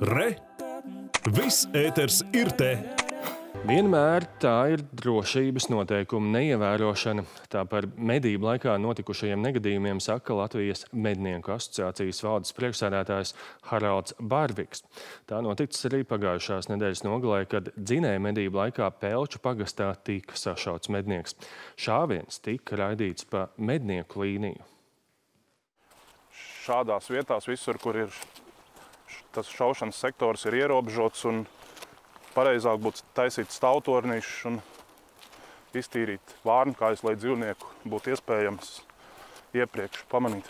Re! Viss ēters ir te! Vienmēr tā ir drošības noteikumu neievērošana. Tā par medību laikā notikušajiem negadījumiem saka Latvijas mednieku asociācijas valdes priekšsēdētājs Haralds Bārviks. Tā noticis arī pagājušās nedēļas nogalē, kad dzinēja medību laikā Pelču pagastā tika sašauts mednieks. Šāviens tika raidīts pa mednieku līniju. Šādās vietās visur, kur ir tas šaušanas sektors ir ierobežots un pareizāk būtu taisīt stāvtornīšus un iztīrīt vārnkājas, lai dzīvnieku būtu iespējams iepriekš pamanīt.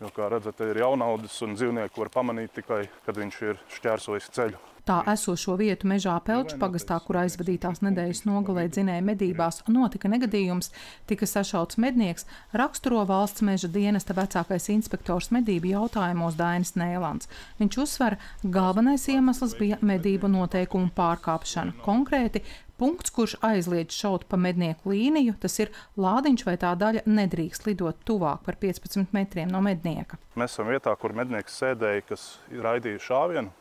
Jo, kā redzat, ir jaunaudas un dzīvnieku var pamanīt tikai, kad viņš ir šķērsojis ceļu. Tā esošo vietu mežā Pelču pagastā, kur aizvadītās nedēļas nogalē dzinēja medībās, notika negadījums, tika sašauts mednieks, raksturo valsts meža dienesta vecākais inspektors medību jautājumos Dainis Nēlants. Viņš uzsver, galvenais iemesls bija medību noteikumu pārkāpšana. Konkrēti, punkts, kurš aizliedz šaut pa mednieku līniju, tas ir lādiņš vai tā daļa nedrīkst lidot tuvāk par 15 metriem no mednieka. Mēs esam vietā, kur mednieks sēdēja, kas raidīja šāvienu.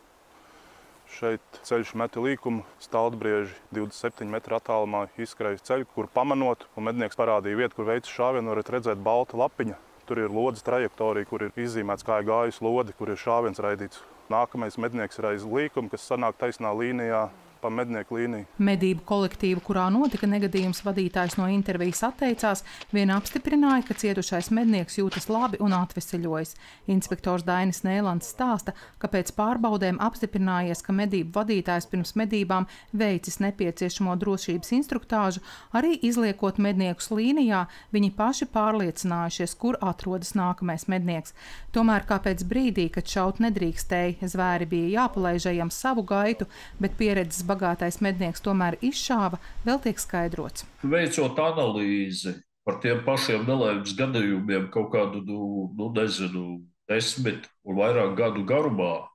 Šeit ceļš meta līkumu, stāvbrieži 27 metru attālumā izskrēja ceļu, kur pamanot, un mednieks parādīja vietu, kur veids šāvienu, varat redzēt balta lapiņa. Tur ir lodes trajektorija, kur ir izīmēts kā ir gājus lodi, kur ir šāviens raidīts. Nākamais mednieks ir aiz līkuma, kas sanāk taisnā līnijā pa mednieku līniju. Medību kolektīvu, kurā notika negadījums, vadītājs no intervijas atteicās, vien apstiprināja, ka cietušais mednieks jūtas labi un atveseļojas. Inspektors Dainis Nēlands stāsta, ka pēc pārbaudēm apstiprinājies, ka medību vadītājs pirms medībām veicis nepieciešamo drošības instruktāžu, arī izliekot medniekus līnijā, viņi paši pārliecinājušies, kur atrodas nākamais mednieks. Tomēr kāpēc brīdī, kad šaut nedrīkstēja, zvēri bija jāpalaižajam savu gaitu, bet pieredzes bagātais mednieks tomēr izšāva, vēl tiek skaidrots. Veicot analīzi par tiem pašiem nelaimes gadījumiem, kaut kādu, nu, nu nezinu, desmit un vairāk gadu garumā,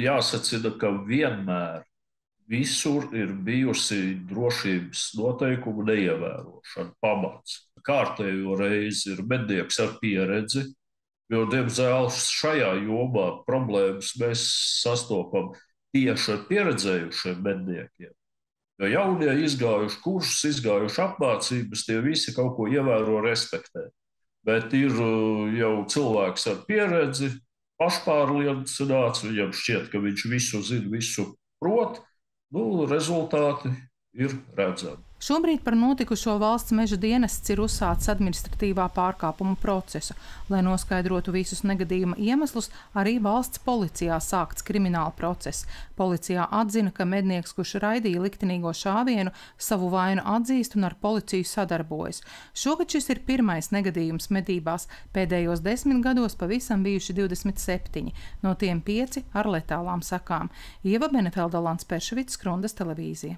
jāsacina, ka vienmēr visur ir bijusi drošības noteikumu neievērošana pamats. Kārtējo reizi ir mednieks ar pieredzi, jo, diemžēl, šajā jomā problēmas mēs sastopam tieši ar pieredzējušiem medniekiem. Jo jaunie izgājuši kursus, izgājuši apmācības, tie visi kaut ko ievēro, respektē. Bet ir uh, jau cilvēks ar pieredzi, pašpārliecināts, viņam šķiet, ka viņš visu zina, visu prot. Nu, rezultāti ir redzami. Šobrīd par notikušo valsts meža dienests ir uzsācis administratīvā pārkāpuma procesu. Lai noskaidrotu visus negadījuma iemeslus, arī valsts policijā sākts krimināla process. Policijā atzina, ka mednieks, kurš raidīja liktenīgo šāvienu, savu vainu atzīst un ar policiju sadarbojas. Šogad šis ir pirmais negadījums medībās. Pēdējos desmit gados pavisam bijuši 27, no tiem pieci ar letālām sakām. Ieva Benefelda Lans Perševits, Skrundas televīzija.